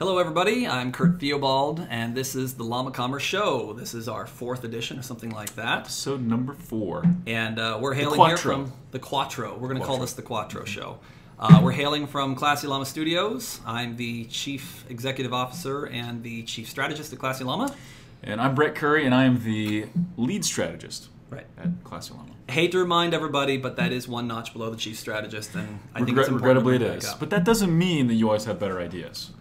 Hello, everybody. I'm Kurt Theobald, and this is the Llama Commerce Show. This is our fourth edition or something like that. Episode number four. And uh, we're hailing here from the Quattro. We're going to call this the Quattro Show. Uh, we're hailing from Classy Llama Studios. I'm the Chief Executive Officer and the Chief Strategist at Classy Llama. And I'm Brett Curry, and I am the lead strategist Right. at Classy Llama. Hate to remind everybody, but that is one notch below the Chief Strategist, and I think Regret- it's important regrettably, to it is. But that doesn't mean that you always have better ideas.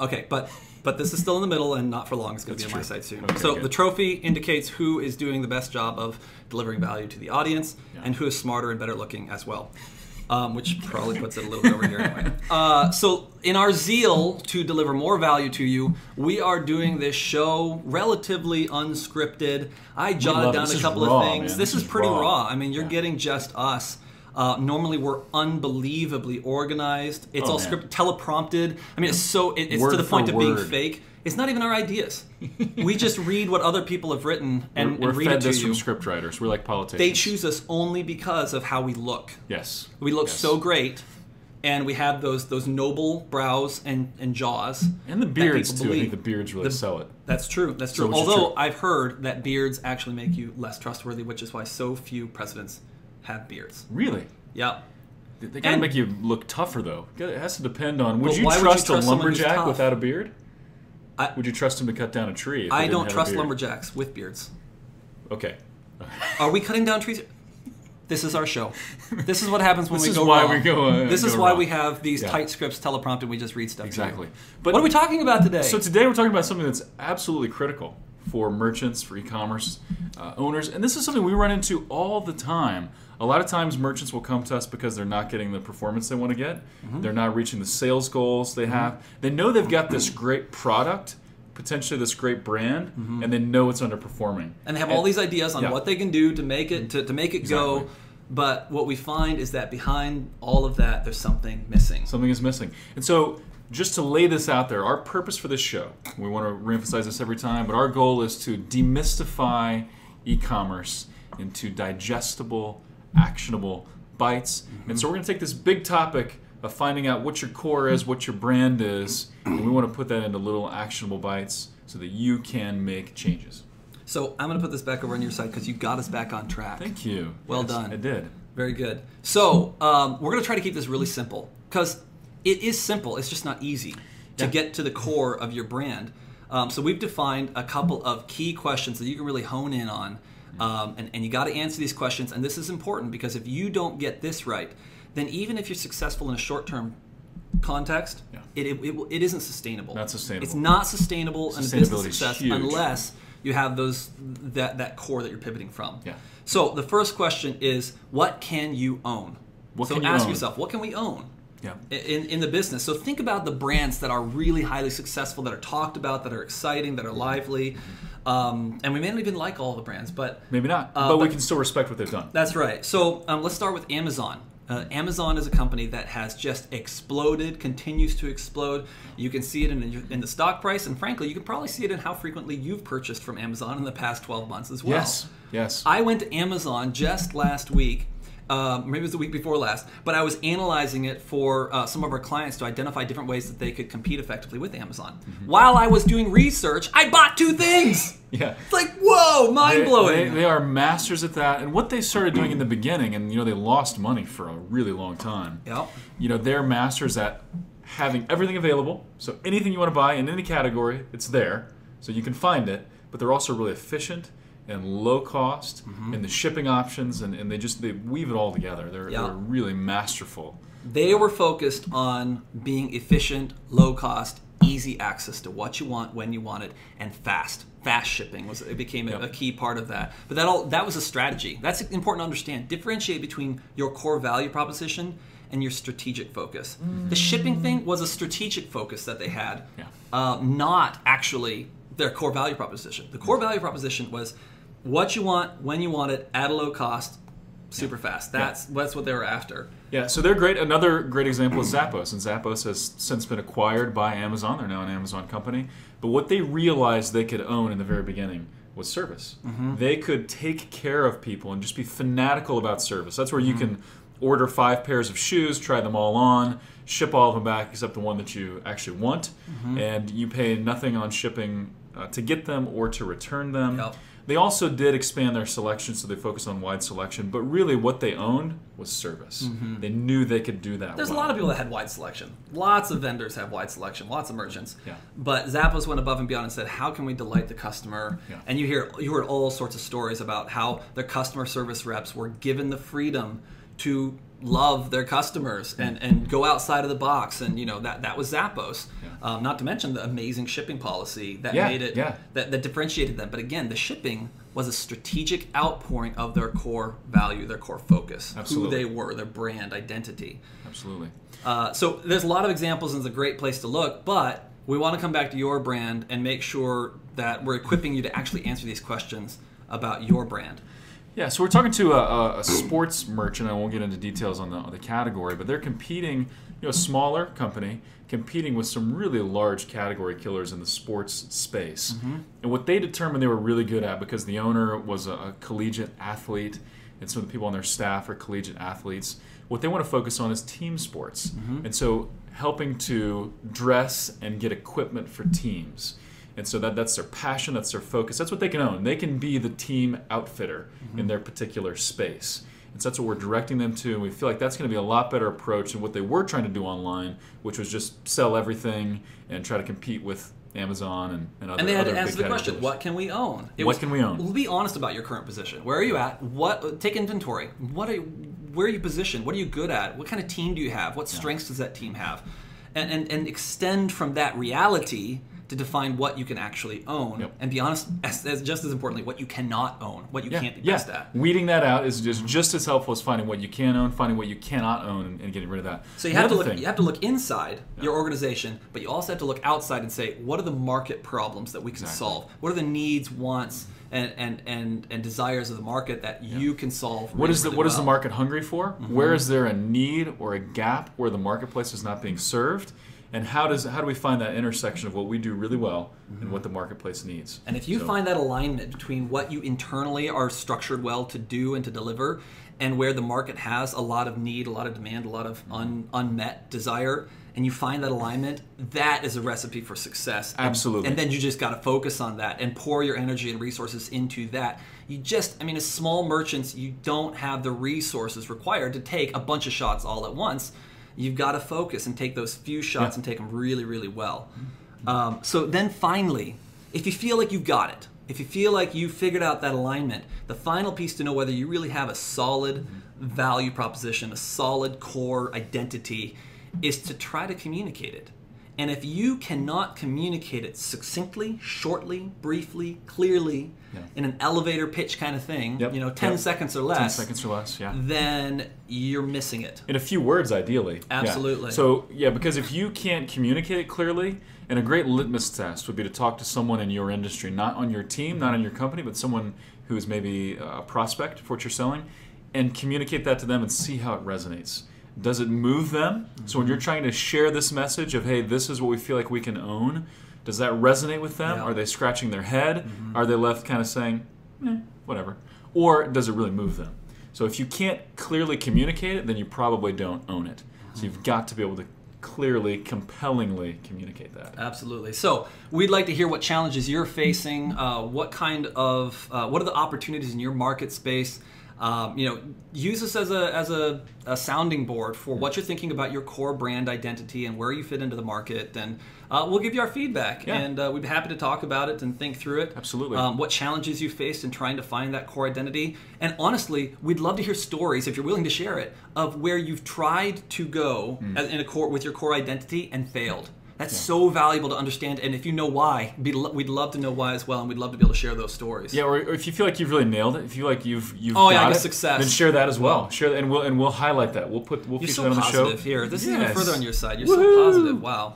Okay, but but this is still in the middle and not for long. It's going to be on my site soon. Okay, so good. the trophy indicates who is doing the best job of delivering value to the audience Yeah. and who is smarter and better looking as well. Um, which probably puts it a little bit over here anyway. Uh, so, in our zeal to deliver more value to you, we are doing this show relatively unscripted. I jotted down This a couple raw, of things. This, This is is pretty raw. raw. I mean, you're Yeah. getting just us. Uh, normally, we're unbelievably organized. It's Oh, all man. scripted, teleprompted. I mean, it's so it, it's Word to the point of being fake. It's not even our ideas. we just read what other people have written and, we're and read fed it to this you. from scriptwriters. We're like politicians. They choose us only because of how we look. Yes. We look Yes. so great, and we have those those noble brows and, and jaws. And the beards, too. I think the beards really The- sell it. That's true. That's true. is Although true. I've heard that beards actually make you less trustworthy, which is why so few presidents have beards. Really? Yeah. They they gotta And- make you look tougher, though. It has to depend on. Would you why would you trust, trust a lumberjack without a beard? I- Would you trust him to cut down a tree? I don't trust lumberjacks with beards. Okay. Are we cutting down trees? This is our show. This is what happens when This we is go why wrong. we go, uh, this is why wrong. we have these Yeah. tight scripts teleprompted. We just read stuff. Exactly. But what are we talking about today? So today we're talking about something that's absolutely critical for merchants, for e-commerce uh, owners, and this is something we run into all the time. A lot of times, merchants will come to us because they're not getting the performance they want to get. Mm-hmm. They're not reaching the sales goals they have. They know they've got this great product, potentially this great brand, Mm-hmm. and they know it's underperforming. and they have all these ideas on Yeah. what they can do to make it to, to make it go. But what we find is that behind all of that, there's something missing. Something is missing. And so, just to lay this out there, our purpose for this show, we want to reemphasize this every time, but our goal is to demystify e commerce into digestible, actionable bites. And so, we're going to take this big topic of finding out what your core is, what your brand is, and we want to put that into little actionable bites so that you can make changes. So I'm going to put this back over on your side because you got us back on track. Thank you. Well Yes, done. I did. Very good. So um, we're going to try to keep this really simple because it is simple. It's just not easy to Yeah. get to the core of your brand. Um, so we've defined a couple of key questions that you can really hone in on, um, and, and you got to answer these questions. And this is important because if you don't get this right, then even if you're successful in a short-term context, Yeah. it, it, it, it isn't sustainable. Not sustainable. It's not sustainable in a business success huge. unless you have those that that core that you're pivoting from. Yeah. So the first question is, what can you own? What so can you ask own? yourself, what can we own Yeah. in, in the business? So think about the brands that are really highly successful, that are talked about, that are exciting, that are lively. Um, and we may not even like all the brands, but Maybe not, Uh, but, we can still respect what they've done. that's right. So um, let's start with Amazon. Uh, Amazon is a company that has just exploded, continues to explode. You can see it in, in the stock price, and frankly, you can probably see it in how frequently you've purchased from Amazon in the past 12 months as well. Yes. Yes. I went to Amazon just last week. Um, maybe it was the week before last, but I was analyzing it for uh, some of our clients to identify different ways that they could compete effectively with Amazon. Mm-hmm. While I was doing research, I bought two things. yeah. It's like, whoa, mind They- blowing. They, they are masters at that. And what they started doing in the beginning, and you know, they lost money for a really long time. Yep. You know, they're masters at having everything available. So anything you want to buy in any category, it's there. So you can find it. But they're also really efficient and low cost Mm-hmm. in the shipping options, and, and they just they weave it all together. They're, Yeah. they're really masterful. They were focused on being efficient, low cost, easy access to what you want when you want it, and fast. Fast shipping was it became a, Yep. a key part of that. But that all that was a strategy. That's important to understand. Differentiate between your core value proposition and your strategic focus. The shipping thing was a strategic focus that they had, Yeah. uh, not actually their core value proposition. The core value proposition was what you want when you want it at a low cost, super fast. That's that's what they were after. Yeah, so they're great. Another great example is Zappos, and Zappos has since been acquired by Amazon. They're now an Amazon company. But what they realized they could own in the very beginning was service. They could take care of people and just be fanatical about service. That's where you can order five pairs of shoes, try them all on, ship all of them back except the one that you actually want, Mm-hmm. and you pay nothing on shipping uh, to get them or to return them. Yep. They also did expand their selection, so they focused on wide selection. But really, what they owned was service. They knew they could do that. Mm-hmm. There's a lot of people that had wide selection. Lots of vendors have wide selection. Lots of merchants. Yeah. But Zappos went above and beyond and said, "How can we delight the customer?" Yeah. And you hear you heard all sorts of stories about how their customer service reps were given the freedom to love their customers and, and go outside of the box and you know that that was Zappos Yeah. um, not to mention the amazing shipping policy that Yeah, made it yeah. that, that differentiated them but again the shipping was a strategic outpouring of their core value their core focus Absolutely. who they were their brand identity Absolutely. uh, so there's a lot of examples and it's a great place to look, but we want to come back to your brand and make sure that we're equipping you to actually answer these questions about your brand. Yeah, so we're talking to a, a, sports merchant. I won't get into details on the, on the category, but they're competing, you know, a smaller company competing with some really large category killers in the sports space. Mm-hmm. And what they determined they were really good at, because the owner was a, a collegiate athlete, and some of the people on their staff are collegiate athletes, what they want to focus on is team sports. Mm-hmm. And so helping to dress and get equipment for teams. And so that, that's their passion, that's their focus. That's what they can own. They can be the team outfitter in mm-hmm. their particular space. And so that's what we're directing them to. And we feel like that's going to be a lot better approach than what they were trying to do online, which was just sell everything and try to compete with Amazon and, and other And they had to answer the question. What can we own? It What can we own? Well, be honest about your current position. Where are you at? What take inventory? What are where are you positioned? What are you good at? What kind of team do you have? What strengths does that team have? And and, and extend from that reality to define what you can actually own. Yep. And be honest, as, as just as importantly, what you cannot own, what you yeah, can't be yeah. best at. Weeding that out is just, just as helpful as finding what you can own, finding what you cannot own, and, getting rid of that. So you have to look. thing- You have to look inside your organization, but you also have to look outside and say, what are the market problems that we can Exactly. solve? What are the needs, wants, and and and, and desires of the market that you can solve? What really, is the really what is the market hungry for? Mm-hmm. Where is there a need or a gap where the marketplace is not being served? And how does how do we find that intersection of what we do really well and what the mm-hmm. marketplace needs? And if you So- find that alignment between what you internally are structured well to do and to deliver, and where the market has a lot of need, a lot of demand, a lot of un, mm-hmm. unmet desire, and you find that alignment, that is a recipe for success. And- Absolutely. And then you just got to focus on that and pour your energy and resources into that. You just, I mean, as small merchants, you don't have the resources required to take a bunch of shots all at once. You've got to focus and take those few shots Yeah. and take them really, really well. Um, so then finally, if you feel like you've got it, if you feel like you figured out that alignment, the final piece to know whether you really have a solid value proposition, a solid core identity, is to try to communicate it. And if you cannot communicate it succinctly, shortly, briefly, clearly, Yeah. in an elevator pitch kind of thing, Yep, you know, 10 yep. seconds or less. ten seconds or less, yeah. then you're missing it. In a few words, ideally. Yeah. Absolutely. So yeah, because if you can't communicate it clearly, and a great litmus test would be to talk to someone in your industry, not on your team, not in your company, but someone who is maybe a prospect for what you're selling, and communicate that to them and see how it resonates. Does it move them? So when you're trying to share this message of hey, this is what we feel like we can own, does that resonate with them? Yeah. Are they scratching their head? Are they left kind of saying, eh, whatever? Or does it really move them? So if you can't clearly communicate it, then you probably don't own it. So you've got to be able to clearly, compellingly communicate that. Absolutely. So we'd like to hear what challenges you're facing. Uh, what kind of uh, what are the opportunities in your market space? Um, you know, use this as a as a, a sounding board for what you're thinking about your core brand identity and where you fit into the market. And uh, we'll give you our feedback, Yeah. and uh, we'd be happy to talk about it and think through it. Absolutely. Um, what challenges you faced in trying to find that core identity. And honestly, we'd love to hear stories, if you're willing to share it, of where you've tried to go Hmm. as, in a core with your core identity and failed. That's so valuable to understand. And if you know why, be, we'd love to know why as well, and we'd love to be able to share those stories. Yeah, or, or if you feel like you've really nailed it, if you feel like you've you've Oh, yeah, it, success. then share that as well. Share that, and we'll and we'll highlight that. We'll put we'll You're feature so that on the show. positive here. This is even further on your side. You're Woohoo! so positive. Wow.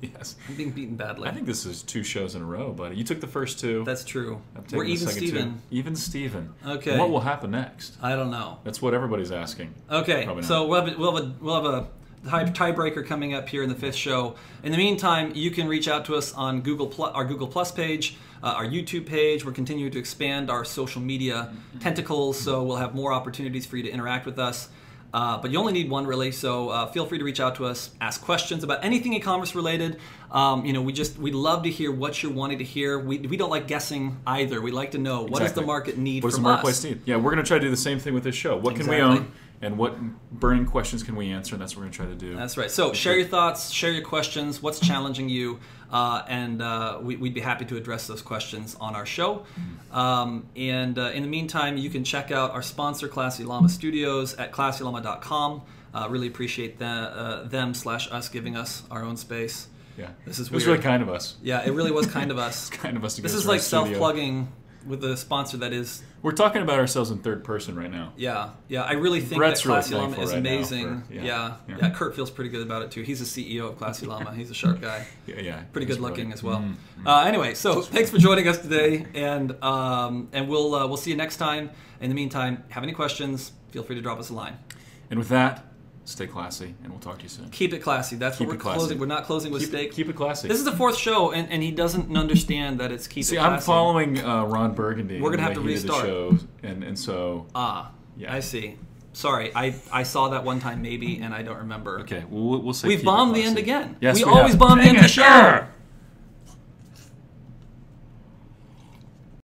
Yes, I'm being beaten badly. I think this is two shows in a row, buddy. You took the first two. That's true. We're even second two. Even Steven. Okay. And what will happen next? I don't know. That's what everybody's asking. Okay, so we'll have, a, we'll have a we'll have a tiebreaker coming up here in the fifth show. In the meantime, you can reach out to us on Google Plus, our Google Plus page, uh, our YouTube page. We're continuing to expand our social media tentacles, so we'll have more opportunities for you to interact with us. Uh, but you only need one really, so uh, feel free to reach out to us, ask questions about anything e-commerce related. Um, you know, we just we love to hear what you're wanting to hear. We, we don't like guessing either. We like to know what does the market need What does the us. need? Yeah, we're going to try to do the same thing with this show. What can we own, and what burning questions can we answer? And that's what we're going to try to do. That's right. So share your thoughts, share your questions, what's challenging you, uh, and uh, we, we'd be happy to address those questions on our show. Um, and uh, in the meantime, you can check out our sponsor, Classy Llama Studios, at classyllama.com. Uh, really appreciate the, uh, them slash us giving us our own space. yeah, This is it was weird. really kind of us. Yeah, it really was kind of us. Kind of us to This is like self-plugging with a sponsor that is We're talking about ourselves in third person right now. Yeah, yeah. I really think Brett's that really Classy Llama is right amazing. for- yeah. yeah, Yeah. yeah. Kurt feels pretty good about it too. He's the CEO of Classy Llama. He's a sharp guy. Yeah, yeah. Pretty good looking really- as well. Mm. Uh, anyway, so thanks for joining us today, and um, and we'll uh, we'll see you next time. In the meantime, have any questions? Feel free to drop us a line. And with that, stay classy, and we'll talk to you soon. Keep it classy. That's Keep what we're closing. We're not closing with Keep steak. keep it classy. this is the fourth show, and, and he doesn't understand that it's keep See, it I'm following uh, Ron Burgundy. We're have to he did restart. The show, and and so Ah, Yeah. I see. Sorry, I, I saw that one time maybe, and I don't remember. okay, we'll we'll say We've keep it bombed the end again. Yes, we, we always have. bomb the Dang end of the show.